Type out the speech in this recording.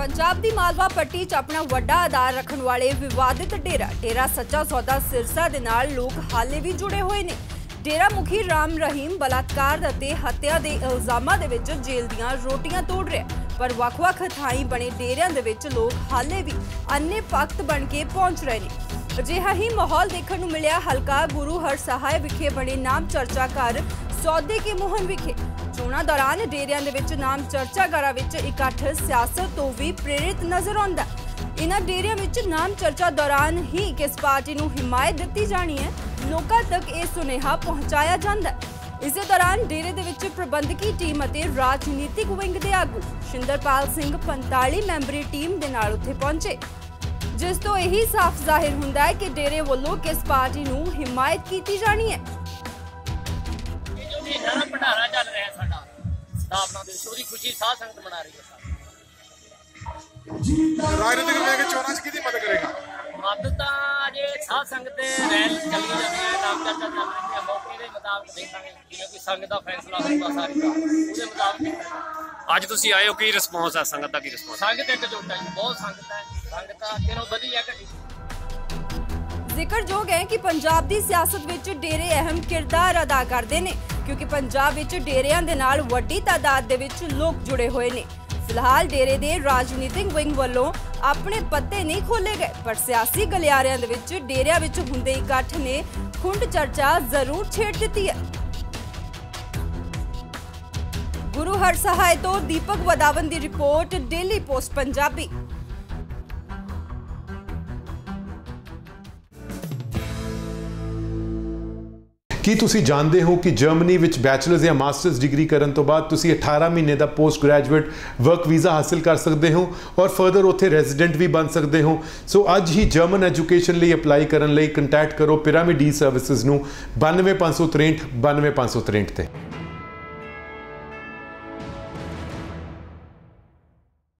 ਪੰਜਾਬ ਦੀ ਮਾਲਵਾ ਪੱਟੀ 'ਚ ਆਪਣਾ ਵੱਡਾ ਆਧਾਰ ਰੱਖਣ ਵਾਲੇ ਵਿਵਾਦਿਤ ਡੇਰਾ ਡੇਰਾ ਸੱਚਾ ਸੌਦਾ ਸਿਰਸਾ ਦੇ ਨਾਲ ਲੋਕ ਹਾਲੇ ਵੀ ਜੁੜੇ ਹੋਏ ਨੇ। ਡੇਰਾ ਮੁਖੀ ਰਾਮ ਰਹੀਮ ਬਲਾਤਕਾਰ ਅਤੇ ਹੱਤਿਆ ਦੇ ਇਲਜ਼ਾਮਾਂ ਦੇ ਵਿੱਚ ਜੇਲ੍ਹ ਦੀਆਂ ਰੋਟੀਆਂ ਤੋੜ ਰਿਹਾ ਪਰ ਵੱਖ-ਵੱਖ ਥਾਈਂ ਬਣੇ ਡੇਰਿਆਂ ਦੇ ਵਿੱਚ ਲੋਕ ਹਾਲੇ ਵੀ ਅੰਨੇ ਭਗਤ ਬਣ ਕੇ ਪਹੁੰਚ ਰਹੇ ਨੇ। ਅਜਿਹਾ ਹੀ ਮਾਹੌਲ ਦੇਖਣ ਨੂੰ ਮਿਲਿਆ। ਹਲਕਾ ਗੁਰੂ ਹਰਸਹਾਏ ਵਿਖੇ ਬਣੇ ਨਾਮ ਚਰਚਾ ਘਰ ਸੌਦੇ ਕੇ ਮੋਹਨ ਵਿਖੇ। ਚੋਣਾਂ ਦੌਰਾਨ ਡੇਰਿਆਂ ਦੇ ਵਿੱਚ ਨਾਮ ਚਰਚਾਗਾਰਾਂ ਵਿੱਚ ਇਕੱਠ ਸਿਆਸਤ ਤੋਂ ਵੀ ਪ੍ਰੇਰਿਤ ਨਜ਼ਰ ਆਉਂਦਾ। ਹੈ। ਡੇਰਿਆਂ ਵਿੱਚ ਨਾਮ ਚਰਚਾ ਦੌਰਾਨ ਹੀ ਕਿਸ ਪਾਰਟੀ ਨੂੰ ਹਿਮਾਇਤ ਦਿੱਤੀ ਜਾਣੀ ਹੈ, ਲੋਕਾਂ ਤੱਕ ਇਹ ਸੁਨੇਹਾ ਪਹੁੰਚਾਇਆ ਜਾਂਦਾ ਹੈ। ਇਸੇ ਦੌਰਾਨ ਡੇਰੇ ਦੇ ਵਿੱਚ ਪ੍ਰਬੰਧਕੀ ਟੀਮ ਅਤੇ ਰਾਜਨੀਤਿਕ ਵਿੰਗ ਦੇ ਆਗੂ ਸ਼ਿੰਦਰਪਾਲ ਸਿੰਘ 45 ਮੈਂਬਰੀ ਟੀਮ ਦੇ ਨਾਲ ਉੱਥੇ ਪਹੁੰਚੇ। ਜਿਸ ਤੋਂ ਇਹੀ ਸਾਫ਼ ਜ਼ਾਹਿਰ ਹੁੰਦਾ ਹੈ ਕਿ ਡੇਰੇ ਵੱਲੋਂ ਕਿਸ ਪਾਰਟੀ ਨੂੰ ਹਿਮਾਇਤ ਕੀਤੀ ਜਾਣੀ ਹੈ? ਜੋ ਮਹੀਨਾ ਨਾ ਭੰਡਾਰਾ ਚੱਲ ਰਿਹਾ ਸਾਡਾ। ਸਥਾਪਨਾ ਦਿਵਸ ਉਹਦੀ ਖੁਸ਼ੀ ਸਾਧ ਸੰਗਤ ਮਨਾ ਰਹੀ ਹੈ ਰਾਜਨੀਤਿਕ ਵੇਗ ਚੋਣਾਂ 'ਚ ਕਿਹਦੀ ਮਦਦ ਕਰੇਗਾ? ਮਦਦ ਤਾਂ ਅਜੇ ਸਾਧ ਸੰਗਤ ਦੇ ਰੈਲ ਚੱਲੀ ਜਾਂਦੀ ਹੈ ਨਾਮ ਚਰਚਾ ਚੱਲ ਰਹੀ ਹੈ। ਮੌਕੇ ਦੇ ਮੁਤਾਬਕ ਦੇਖਾਂਗੇ ਜਿਵੇਂ ਕੋਈ ਸੰਗਤ ਦਾ ਫੈਸਲਾ ਹੋਊਗਾ ਸਾਰੀ ਦਾ ਉਹਦੇ ਮੁਤਾਬਕ ਦੇਖਾਂਗੇ। ਅੱਜ ਤੁਸੀਂ ਆਏ ਹੋ ਕੀ ਰਿਸਪੌਂਸ ਹੈ ਸੰਗਤ ਦਾ ਕੀ ਰਿਸਪੌਂਸ ਸੰਗਤ ਇੱਕ ਜੁੱਟ ਹੈ ਬਹੁਤ ਸੰਗਤ ਹੈ। ਸੰਗਤ ਅੱਗੇ ਨਾਲੋਂ ਵਧੀਆ ਘਟੀ ਜ਼ਿਕਰਯੋਗ ਹੈ ਕਿ ਪੰਜਾਬ ਦੀ ਸਿਆਸਤ ਵਿੱਚ ਡੇਰੇ ਅਹਿਮ ਕਿਰਦਾਰ ਅਦਾ ਕਰਦੇ ਨੇ, ਕਿਉਂਕਿ ਪੰਜਾਬ ਵਿੱਚ ਡੇਰਿਆਂ ਦੇ ਨਾਲ ਵੱਡੀ ਤਾਦਾਦ ਦੇ ਵਿੱਚ ਲੋਕ ਜੁੜੇ ਹੋਏ ਨੇ। ਫਿਲਹਾਲ ਡੇਰੇ ਦੇ ਰਾਜਨੀਤਿਕ ਵਿੰਗ ਵੱਲੋਂ ਆਪਣੇ ਪੱਤੇ ਨਹੀਂ ਖੋਲੇ ਗਏ, ਪਰ ਸਿਆਸੀ ਗਲਿਆਰਿਆਂ ਦੇ ਵਿੱਚ ਡੇਰਿਆਂ ਵਿੱਚ ਹੁੰਦੇ ਇਕੱਠ ਨੇ ਖੁੰਡ ਚਰਚਾ ਜ਼ਰੂਰ ਛੇੜ ਦਿੱਤੀ ਹੈ। ਗੁਰੂ ਹਰਸਹਾਏ ਤੋਂ ਦੀਪਕ ਵਦਾਵਨ ਦੀ ਰਿਪੋਰਟ, ਡੇਲੀ ਪੋਸਟ ਪੰਜਾਬੀ। ਕੀ ਤੁਸੀਂ ਜਾਣਦੇ ਹੋ ਕਿ ਜਰਮਨੀ ਵਿੱਚ ਬੈਚਲਰਸ ਜਾਂ ਮਾਸਟਰਸ ਡਿਗਰੀ ਕਰਨ ਤੋਂ ਬਾਅਦ ਤੁਸੀਂ 18 ਮਹੀਨੇ ਦਾ ਪੋਸਟ ਗ੍ਰੈਜੂਏਟ ਵਰਕ ਵੀਜ਼ਾ ਹਾਸਲ ਕਰ ਸਕਦੇ ਹੋ ਔਰ ਫਰਦਰ ਉੱਥੇ ਰੈਜ਼ੀਡੈਂਟ ਵੀ ਬਣ ਸਕਦੇ ਹੋ? ਸੋ ਅੱਜ ਹੀ ਜਰਮਨ ਐਜੂਕੇਸ਼ਨ ਲਈ ਅਪਲਾਈ ਕਰਨ ਲਈ ਕੰਟੈਕਟ ਕਰੋ ਪਿਰਾਮਿਡ ਈ ਸਰਵਿਸਿਜ਼ ਨੂੰ 92563 92563 ਤੇ।